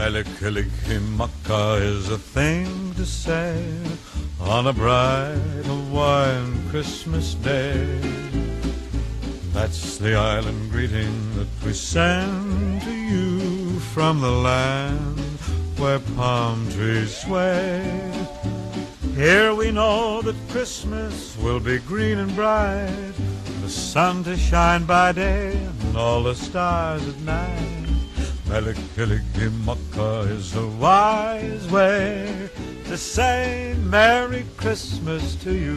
Mele Kalikimaka is a thing to say on a bright Hawaiian Christmas day. That's the island greeting that we send to you from the land where palm trees sway. Here we know that Christmas will be green and bright, the sun to shine by day and all the stars at night. Mele Kalikimaka is Hawaii's way to say Merry Christmas to you.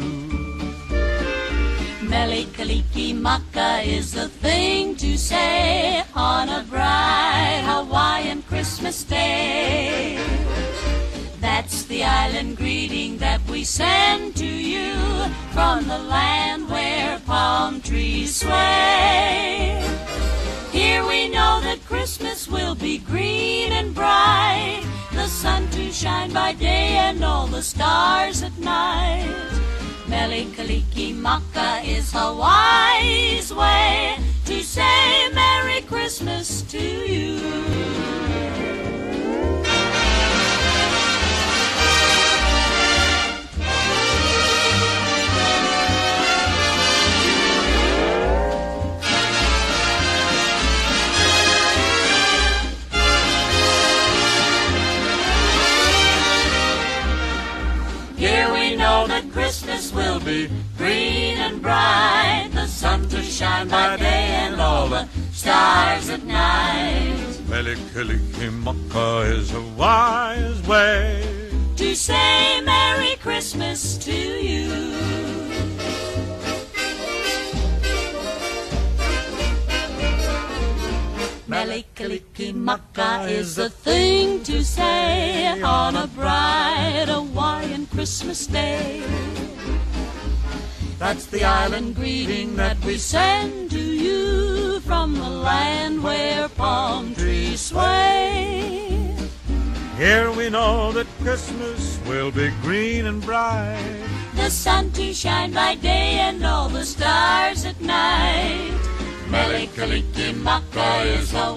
Mele Kalikimaka is the thing to say on a bright Hawaiian Christmas day. That's the island greeting that we send to you from the land where palm trees sway. Christmas will be green and bright, the sun to shine by day and all the stars at night. Mele Kalikimaka is Hawaii's way to say Merry Christmas to you. Be green and bright, the sun to shine by day and all the stars at night. Mele Kalikimaka is a wise way To say Merry Christmas to you. Mele Kalikimaka is the thing to say on a bright Hawaiian Christmas day. That's the island greeting that we send to you from the land where palm trees sway. Here we know that Christmas will be green and bright. The sun to shine by day and all the stars at night. Mele Kalikimaka is a